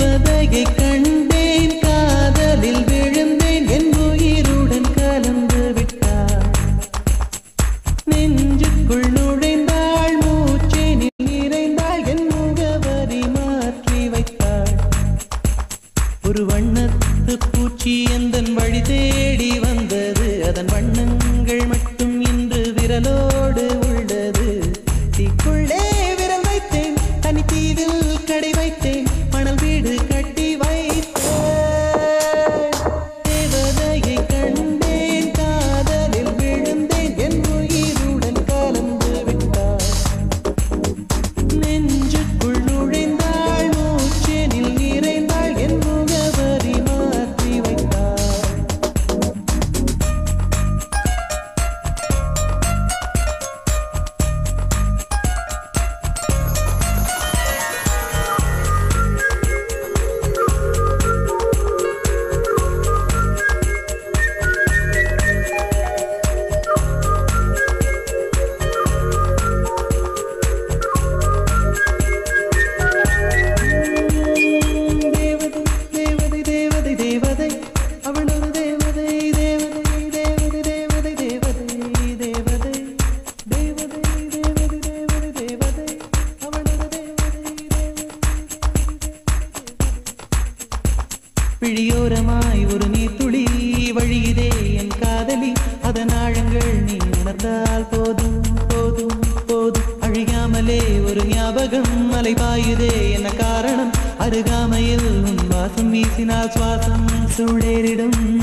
தேவதையை கண்டேன் காதலில் விழுந்தேன் என் உயிருடன் கலந்து விட்டார். நெஞ்சுக்குள் நுழைந்தாள் மூச்சேனில் நிறைந்தாள் என் முகவரி மாற்றி வைத்தாள். ஒரு வண்ணத்து பூச்சி எந்தன் வழி தேடி வந்தது அதன் வண்ணங்கள் மட்டும் இன்று விரலோடு உள்ளது. விழியோரமாய் ஒரு நீர்த்துளி வழியுதே என் காதலி அதன் ஆழங்கள் நீ உணர்ந்தால் போதும் போதும் போதும். அழியாமலே ஒரு ஞாபகம் மலை பாயுதே என்ன காரணம்? அருகாமையில் உன் வாசம் வீசினால் சுவாசம் சூழேறிடும்.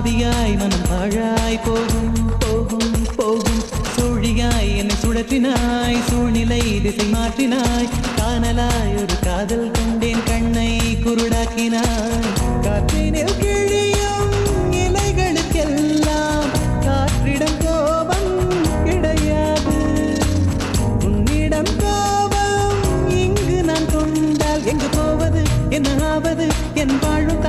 ஆவியாய் மனம் பாழாய் போகும் போகும் போகும். தோழியாய் என்னை சுழற்றினாய் சூழ்நிலை திசை மாற்றினாய். காணலாய் ஒரு காதல் கொண்டேன் கண்ணை குருடாக்கினாய். காற்றினில் கிழியும் இலைகளுக்கெல்லாம் காற்றிடம் கோபம் கிடையாது. உன்னிடம் கோபம் இங்கு நான் கொண்டால் எங்கு போவது என்ன ஆவது? என் வாழும்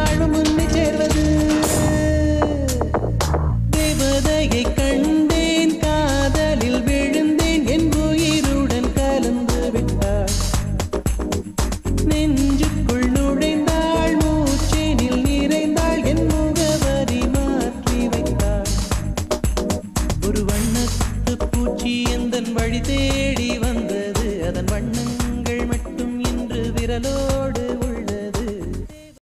அதன் வண்ணங்கள் மட்டும் இன்று விரலோ